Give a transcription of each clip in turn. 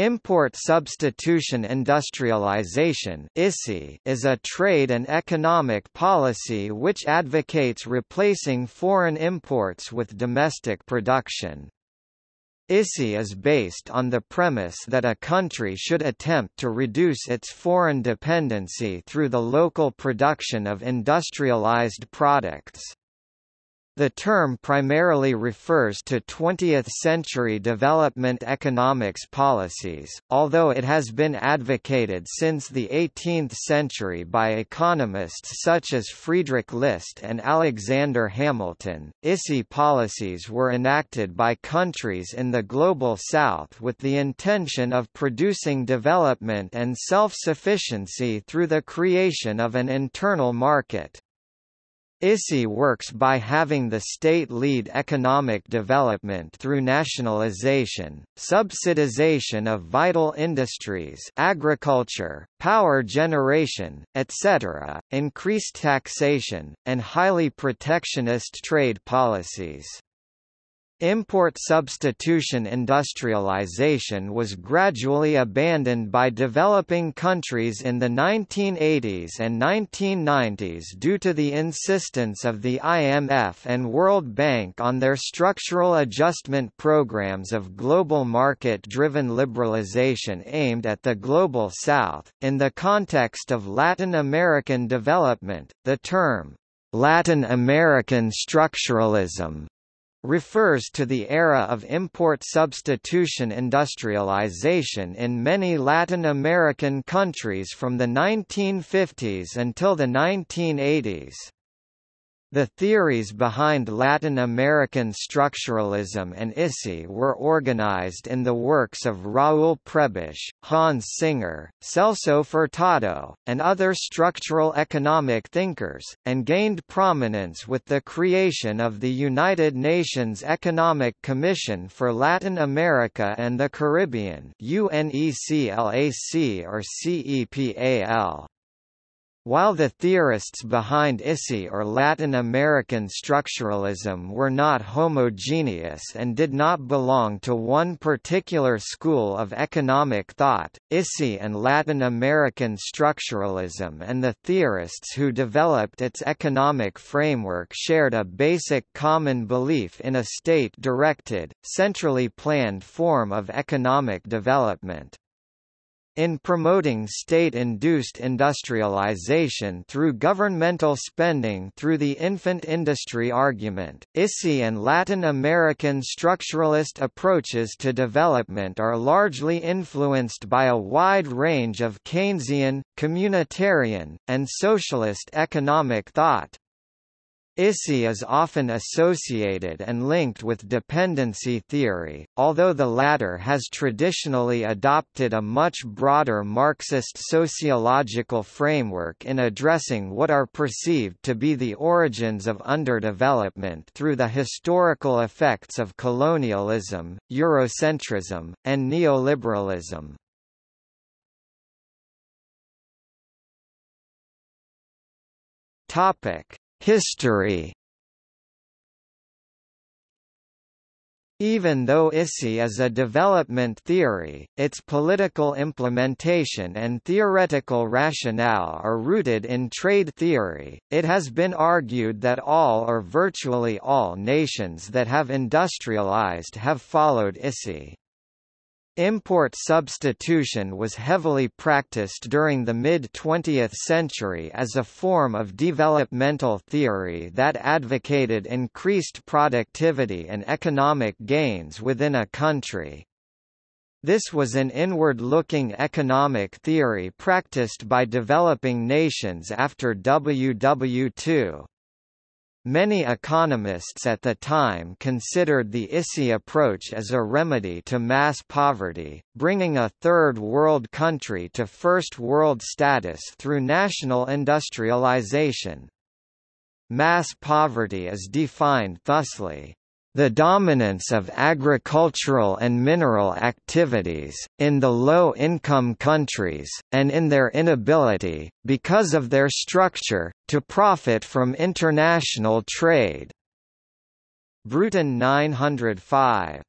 Import Substitution Industrialization is a trade and economic policy which advocates replacing foreign imports with domestic production. ISI is based on the premise that a country should attempt to reduce its foreign dependency through the local production of industrialized products. The term primarily refers to 20th-century development economics policies, although it has been advocated since the 18th century by economists such as Friedrich List and Alexander Hamilton. ISI policies were enacted by countries in the Global South with the intention of producing development and self-sufficiency through the creation of an internal market. ISI works by having the state lead economic development through nationalization, subsidization of vital industries agriculture, power generation, etc., increased taxation, and highly protectionist trade policies. Import substitution industrialization was gradually abandoned by developing countries in the 1980s and 1990s due to the insistence of the IMF and World Bank on their structural adjustment programs of global market-driven liberalization aimed at the Global South. In the context of Latin American development, the term Latin American structuralism refers to the era of import substitution industrialization in many Latin American countries from the 1950s until the 1980s. The theories behind Latin American structuralism and ISI were organized in the works of Raúl Prebisch, Hans Singer, Celso Furtado, and other structural economic thinkers, and gained prominence with the creation of the United Nations Economic Commission for Latin America and the Caribbean UNECLAC or CEPAL. While the theorists behind ISI or Latin American structuralism were not homogeneous and did not belong to one particular school of economic thought, ISI and Latin American structuralism and the theorists who developed its economic framework shared a basic common belief in a state-directed, centrally planned form of economic development. In promoting state-induced industrialization through governmental spending through the infant industry argument, ISI and Latin American structuralist approaches to development are largely influenced by a wide range of Keynesian, communitarian, and socialist economic thought. ISI is often associated and linked with dependency theory, although the latter has traditionally adopted a much broader Marxist sociological framework in addressing what are perceived to be the origins of underdevelopment through the historical effects of colonialism, Eurocentrism, and neoliberalism. Topic History Even though ISI is a development theory, its political implementation and theoretical rationale are rooted in trade theory. It has been argued that all or virtually all nations that have industrialized have followed ISI. Import substitution was heavily practiced during the mid-20th century as a form of developmental theory that advocated increased productivity and economic gains within a country. This was an inward-looking economic theory practiced by developing nations after WW II. Many economists at the time considered the ISI approach as a remedy to mass poverty, bringing a third world country to first world status through national industrialization. Mass poverty is defined thusly the dominance of agricultural and mineral activities, in the low-income countries, and in their inability, because of their structure, to profit from international trade. Bruton 905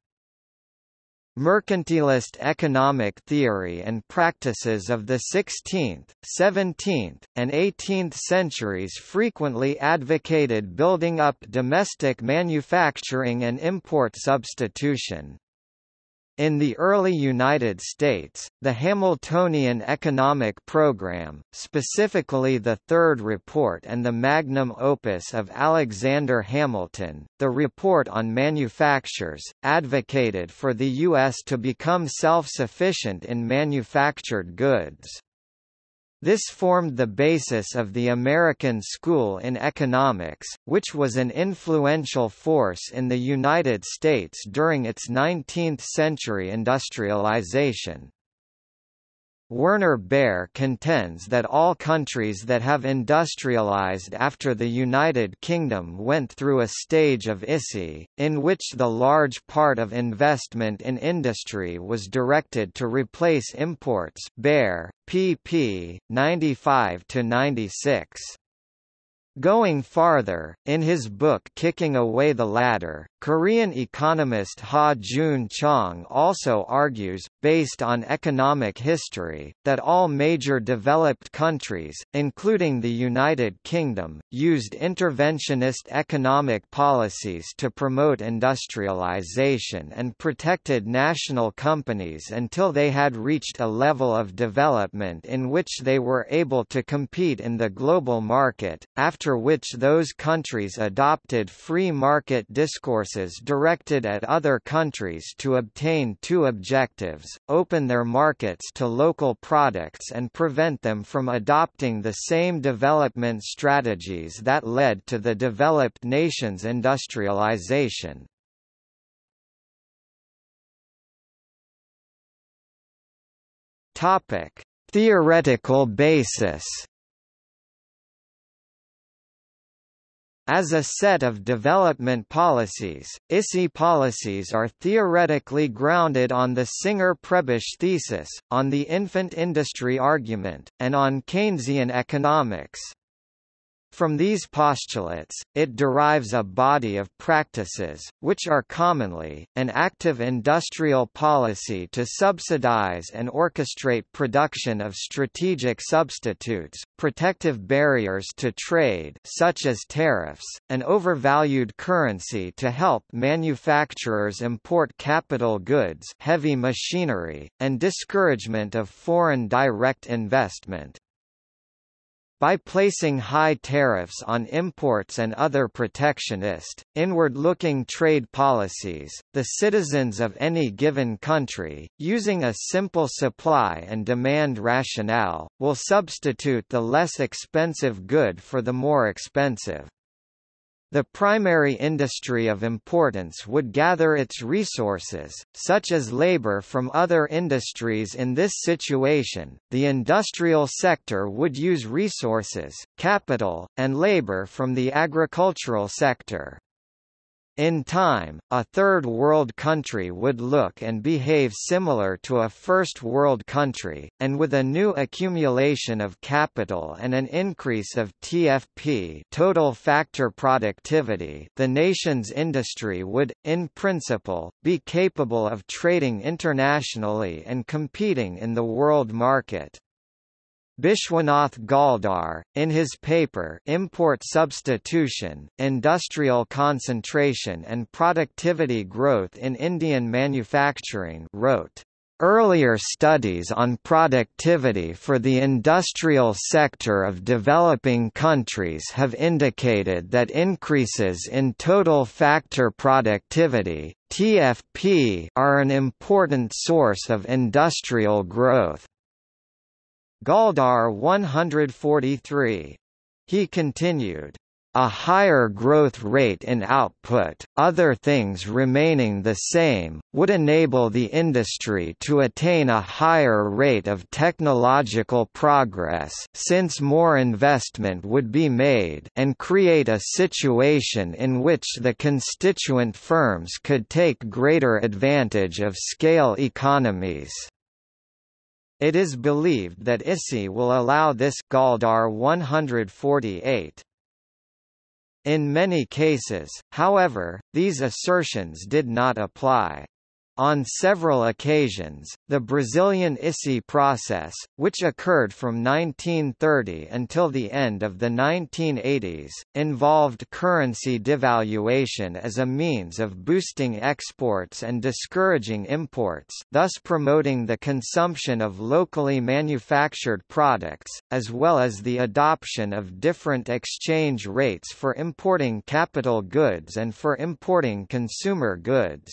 Mercantilist economic theory and practices of the 16th, 17th, and 18th centuries frequently advocated building up domestic manufacturing and import substitution. In the early United States, the Hamiltonian Economic Program, specifically the Third Report and the magnum opus of Alexander Hamilton, the Report on Manufactures, advocated for the U.S. to become self-sufficient in manufactured goods. This formed the basis of the American School in Economics, which was an influential force in the United States during its 19th-century industrialization. Werner Baer contends that all countries that have industrialized after the United Kingdom went through a stage of ISI, in which the large part of investment in industry was directed to replace imports Baer, pp. 95–96. Going farther, in his book Kicking Away the Ladder, Korean economist Ha Joon Chang also argues, based on economic history, that all major developed countries, including the United Kingdom, used interventionist economic policies to promote industrialization and protected national companies until they had reached a level of development in which they were able to compete in the global market. After after which those countries adopted free market discourses directed at other countries to obtain two objectives, open their markets to local products and prevent them from adopting the same development strategies that led to the developed nations' industrialization. Topic: Theoretical basis As a set of development policies, ISI policies are theoretically grounded on the Singer-Prebisch thesis, on the infant industry argument, and on Keynesian economics. From these postulates, it derives a body of practices, which are commonly, an active industrial policy to subsidize and orchestrate production of strategic substitutes, protective barriers to trade such as tariffs, an overvalued currency to help manufacturers import capital goods heavy machinery, and discouragement of foreign direct investment. By placing high tariffs on imports and other protectionist, inward-looking trade policies, the citizens of any given country, using a simple supply and demand rationale, will substitute the less expensive good for the more expensive. The primary industry of importance would gather its resources, such as labor from other industries in this situation, the industrial sector would use resources, capital, and labor from the agricultural sector. In time, a third world country would look and behave similar to a first world country, and with a new accumulation of capital and an increase of TFP total factor productivity the nation's industry would, in principle, be capable of trading internationally and competing in the world market. Bishwanath Goldar, in his paper Import Substitution, Industrial Concentration and Productivity Growth in Indian Manufacturing wrote, Earlier studies on productivity for the industrial sector of developing countries have indicated that increases in total factor productivity TFP are an important source of industrial growth. Goldar 143. He continued, a higher growth rate in output, other things remaining the same, would enable the industry to attain a higher rate of technological progress since more investment would be made and create a situation in which the constituent firms could take greater advantage of scale economies. It is believed that ISI will allow this Goldar 148. In many cases, however, these assertions did not apply. On several occasions, the Brazilian ISI process, which occurred from 1930 until the end of the 1980s, involved currency devaluation as a means of boosting exports and discouraging imports thus promoting the consumption of locally manufactured products, as well as the adoption of different exchange rates for importing capital goods and for importing consumer goods.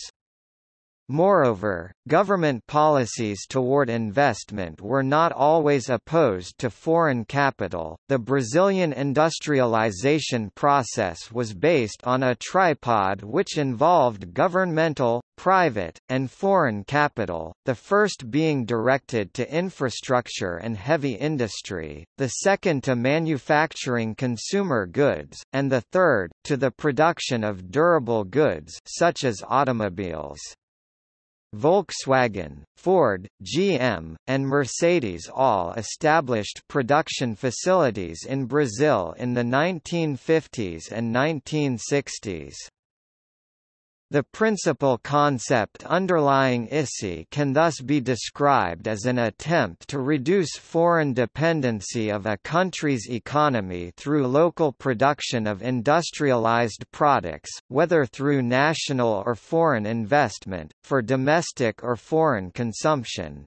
Moreover, government policies toward investment were not always opposed to foreign capital. The Brazilian industrialization process was based on a tripod which involved governmental, private, and foreign capital, the first being directed to infrastructure and heavy industry, the second to manufacturing consumer goods, and the third, to the production of durable goods such as automobiles. Volkswagen, Ford, GM, and Mercedes all established production facilities in Brazil in the 1950s and 1960s. The principal concept underlying ISI can thus be described as an attempt to reduce foreign dependency of a country's economy through local production of industrialized products, whether through national or foreign investment, for domestic or foreign consumption.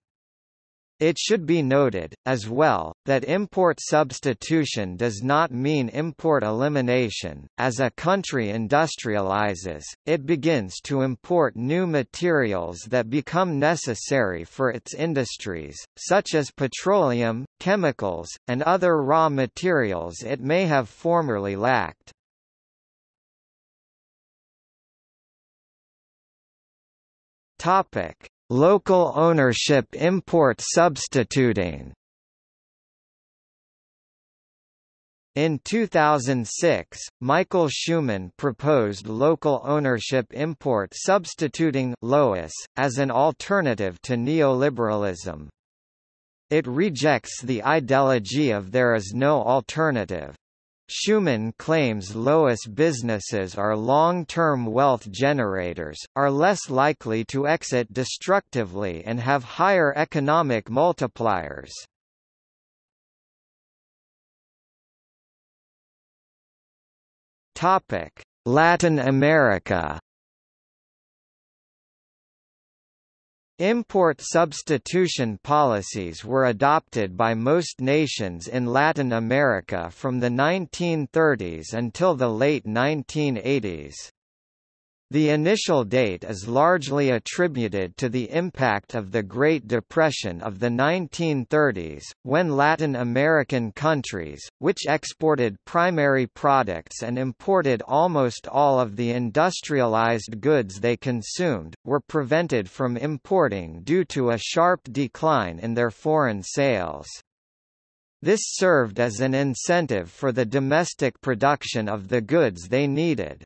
It should be noted, as well, that import substitution does not mean import elimination. As a country industrializes, it begins to import new materials that become necessary for its industries, such as petroleum, chemicals, and other raw materials it may have formerly lacked. Topic: Local ownership import substituting In 2006, Michael Shuman proposed local ownership import substituting LOIS, as an alternative to neoliberalism. It rejects the ideology of there is no alternative. Shuman claims LOIS businesses are long-term wealth generators, are less likely to exit destructively and have higher economic multipliers. Latin America Import substitution policies were adopted by most nations in Latin America from the 1930s until the late 1980s. The initial date is largely attributed to the impact of the Great Depression of the 1930s, when Latin American countries, which exported primary products and imported almost all of the industrialized goods they consumed, were prevented from importing due to a sharp decline in their foreign sales. This served as an incentive for the domestic production of the goods they needed.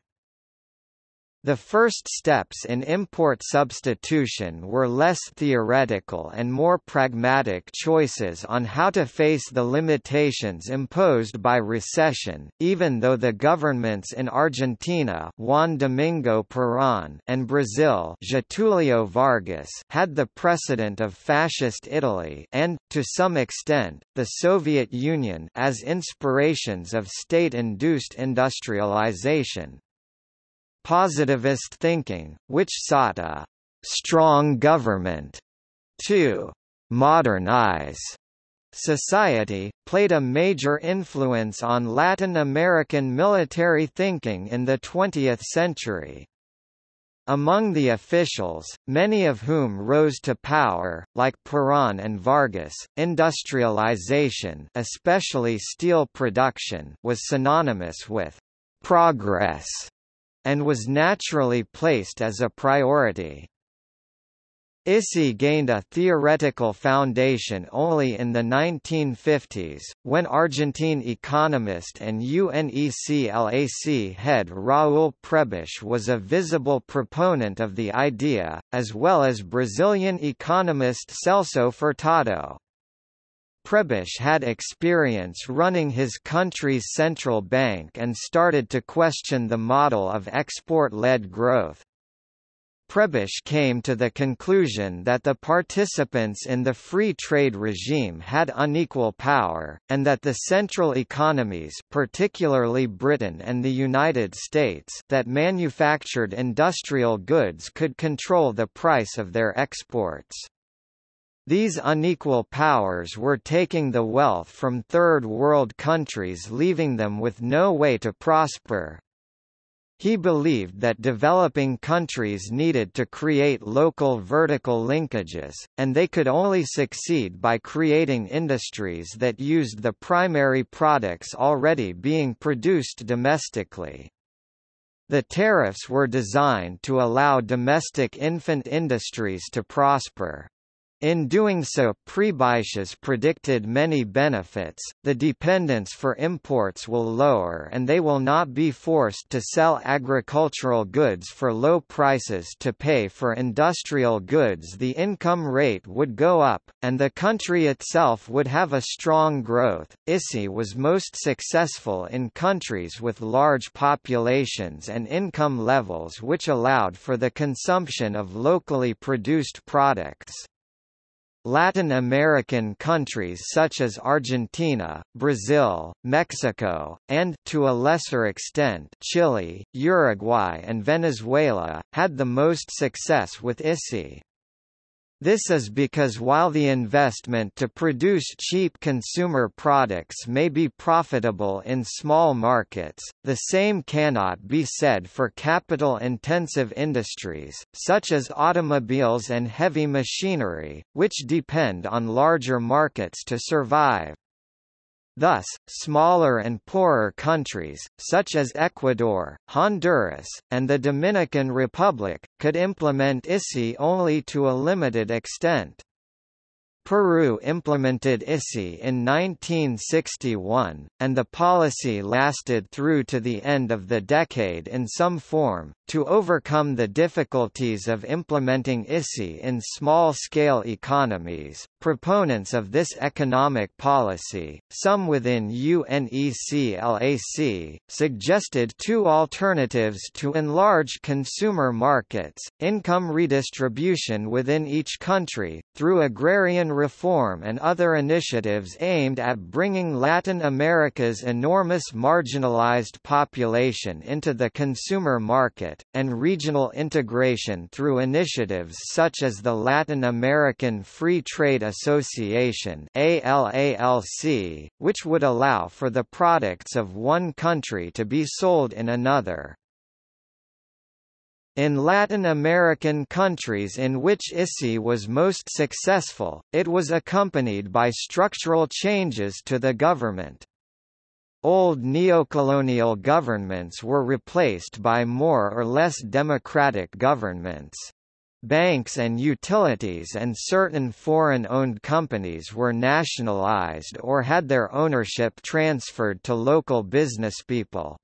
The first steps in import substitution were less theoretical and more pragmatic choices on how to face the limitations imposed by recession, even though the governments in Argentina Juan Domingo Perón and Brazil Getulio Vargas had the precedent of fascist Italy and, to some extent, the Soviet Union as inspirations of state-induced industrialization. Positivist thinking, which sought a «strong government» to «modernize» society, played a major influence on Latin American military thinking in the 20th century. Among the officials, many of whom rose to power, like Perón and Vargas, industrialization especially steel production was synonymous with «progress» and was naturally placed as a priority. ISI gained a theoretical foundation only in the 1950s, when Argentine economist and UNECLAC head Raúl Prebisch was a visible proponent of the idea, as well as Brazilian economist Celso Furtado. Prebisch had experience running his country's central bank and started to question the model of export-led growth. Prebisch came to the conclusion that the participants in the free trade regime had unequal power, and that the central economies particularly Britain and the United States that manufactured industrial goods could control the price of their exports. These unequal powers were taking the wealth from Third World countries leaving them with no way to prosper, he believed that developing countries needed to create local vertical linkages, and they could only succeed by creating industries that used the primary products already being produced domestically. The tariffs were designed to allow domestic infant industries to prosper. In doing so Prebisch predicted many benefits, the dependence for imports will lower and they will not be forced to sell agricultural goods for low prices to pay for industrial goods the income rate would go up, and the country itself would have a strong growth. ISI was most successful in countries with large populations and income levels which allowed for the consumption of locally produced products. Latin American countries such as Argentina, Brazil, Mexico, and to a lesser extent Chile, Uruguay and Venezuela, had the most success with ISI. This is because while the investment to produce cheap consumer products may be profitable in small markets, the same cannot be said for capital-intensive industries, such as automobiles and heavy machinery, which depend on larger markets to survive. Thus, smaller and poorer countries, such as Ecuador, Honduras, and the Dominican Republic, could implement ISI only to a limited extent. Peru implemented ISI in 1961, and the policy lasted through to the end of the decade in some form. To overcome the difficulties of implementing ISI in small-scale economies, proponents of this economic policy, some within UNECLAC, suggested two alternatives to enlarge consumer markets, income redistribution within each country, through agrarian reform and other initiatives aimed at bringing Latin America's enormous marginalized population into the consumer market, and regional integration through initiatives such as the Latin American Free Trade Association ALALC, which would allow for the products of one country to be sold in another. In Latin American countries in which ISI was most successful, it was accompanied by structural changes to the government. Old neocolonial governments were replaced by more or less democratic governments. Banks and utilities and certain foreign-owned companies were nationalized or had their ownership transferred to local businesspeople.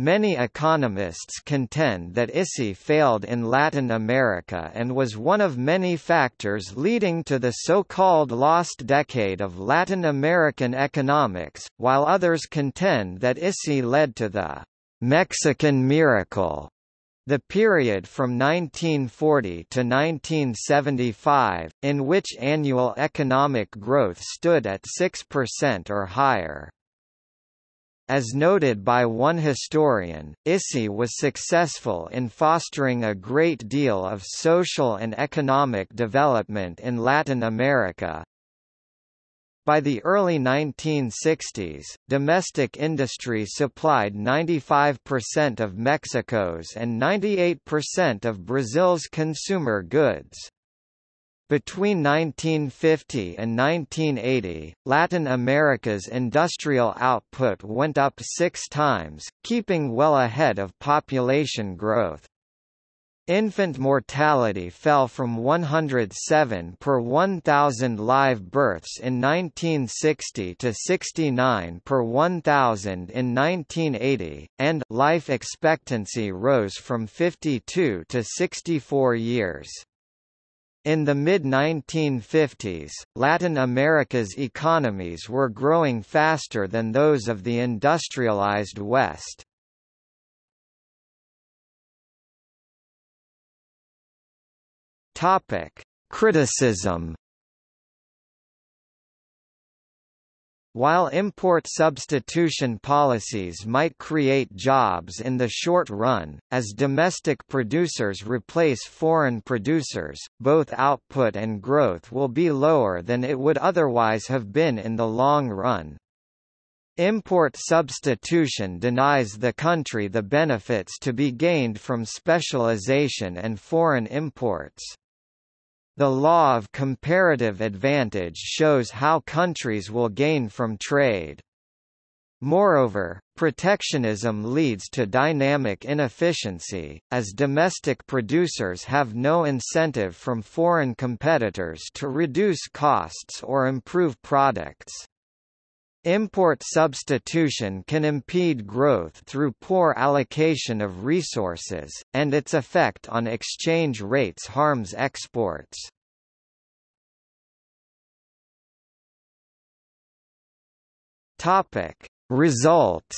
Many economists contend that ISI failed in Latin America and was one of many factors leading to the so-called lost decade of Latin American economics, while others contend that ISI led to the Mexican miracle. The period from 1940 to 1975, in which annual economic growth stood at 6% or higher. As noted by one historian, ISI was successful in fostering a great deal of social and economic development in Latin America. By the early 1960s, domestic industry supplied 95% of Mexico's and 98% of Brazil's consumer goods. Between 1950 and 1980, Latin America's industrial output went up six times, keeping well ahead of population growth. Infant mortality fell from 107 per 1,000 live births in 1960 to 69 per 1,000 in 1980, and life expectancy rose from 52 to 64 years. In the mid-1950s, Latin America's economies were growing faster than those of the industrialized West. Criticism While import substitution policies might create jobs in the short run, as domestic producers replace foreign producers, both output and growth will be lower than it would otherwise have been in the long run. Import substitution denies the country the benefits to be gained from specialization and foreign imports. The law of comparative advantage shows how countries will gain from trade. Moreover, protectionism leads to dynamic inefficiency, as domestic producers have no incentive from foreign competitors to reduce costs or improve products. Import substitution can impede growth through poor allocation of resources, and its effect on exchange rates harms exports. Topic: Results.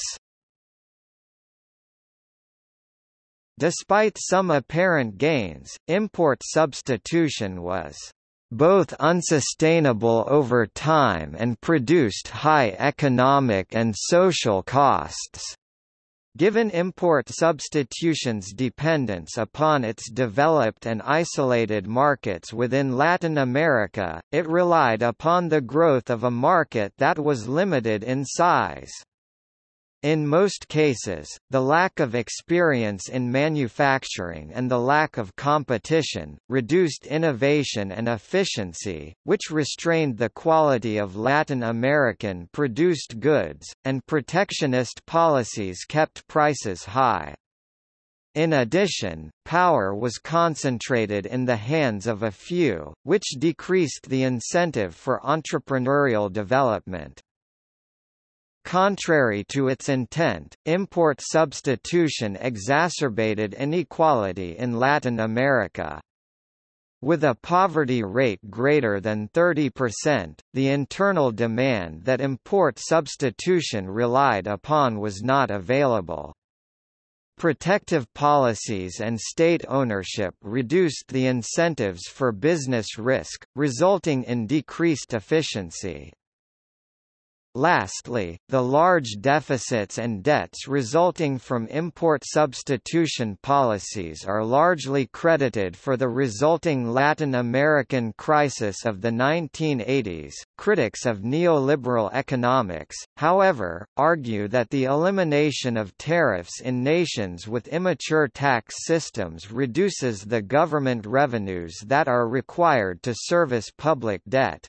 Despite some apparent gains, import substitution was both unsustainable over time and produced high economic and social costs. Given import substitution's dependence upon its developed and isolated markets within Latin America, it relied upon the growth of a market that was limited in size. In most cases, the lack of experience in manufacturing and the lack of competition, reduced innovation and efficiency, which restrained the quality of Latin American produced goods, and protectionist policies kept prices high. In addition, power was concentrated in the hands of a few, which decreased the incentive for entrepreneurial development. Contrary to its intent, import substitution exacerbated inequality in Latin America. With a poverty rate greater than 30%, the internal demand that import substitution relied upon was not available. Protective policies and state ownership reduced the incentives for business risk, resulting in decreased efficiency. Lastly, the large deficits and debts resulting from import substitution policies are largely credited for the resulting Latin American crisis of the 1980s. Critics of neoliberal economics, however, argue that the elimination of tariffs in nations with immature tax systems reduces the government revenues that are required to service public debt.